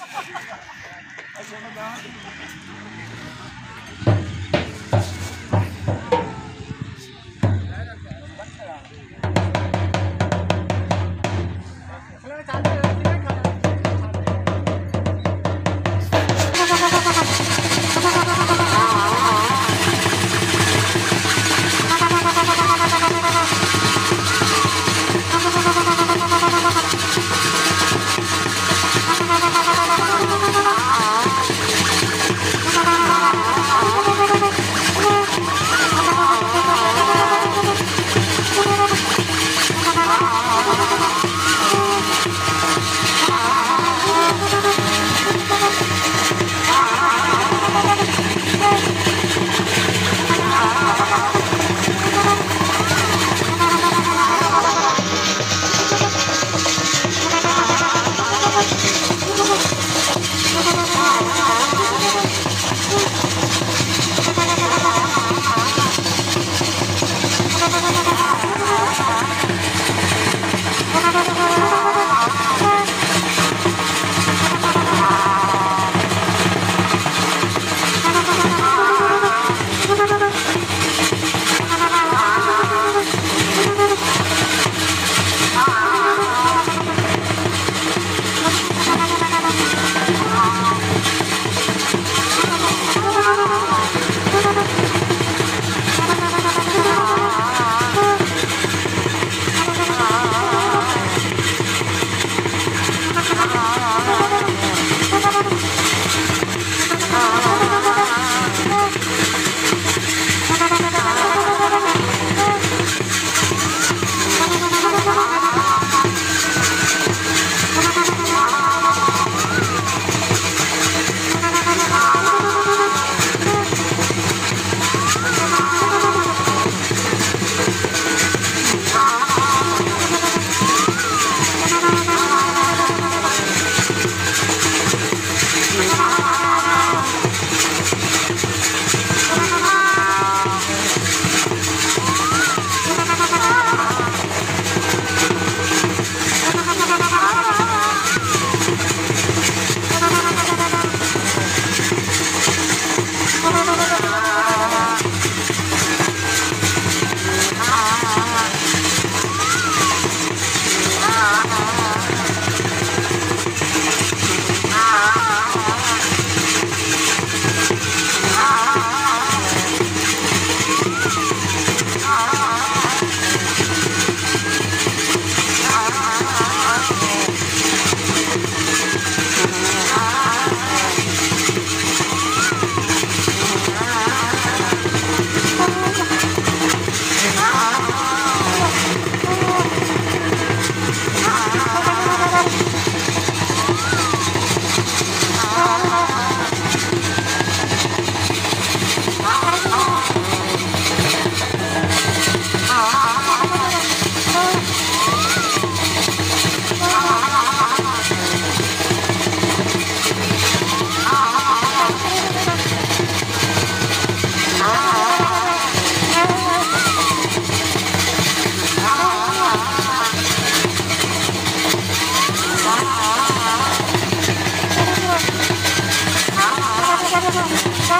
Ay,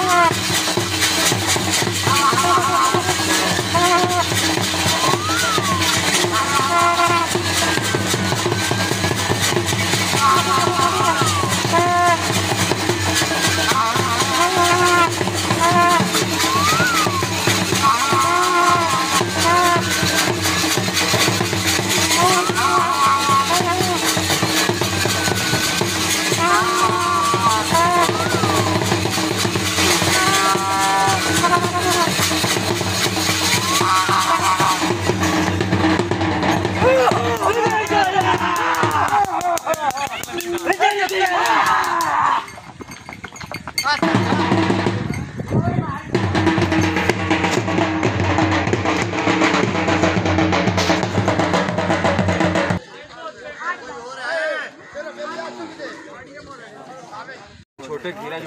power.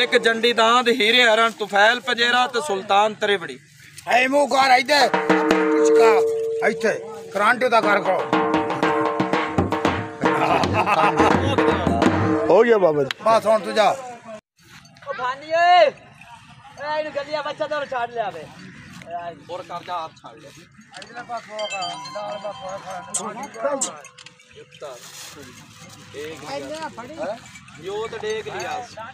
एक झंडी दांद हीरे हरण तुफैल पजेरा तो सुल्तान त्रिवड़ी ऐ मुँह कर ऐते पिचका ऐते क्रांति दा कर करो। हो गया बाबा जी। बस हुन तू जा। ओ भानिए ए इन गलिया बच्चा तो छाड़ ले आवे। और कर जा आप छाड़ ले। अगले पास होगा दाल पास होगा इफ्तार एक यो तो देख लिया।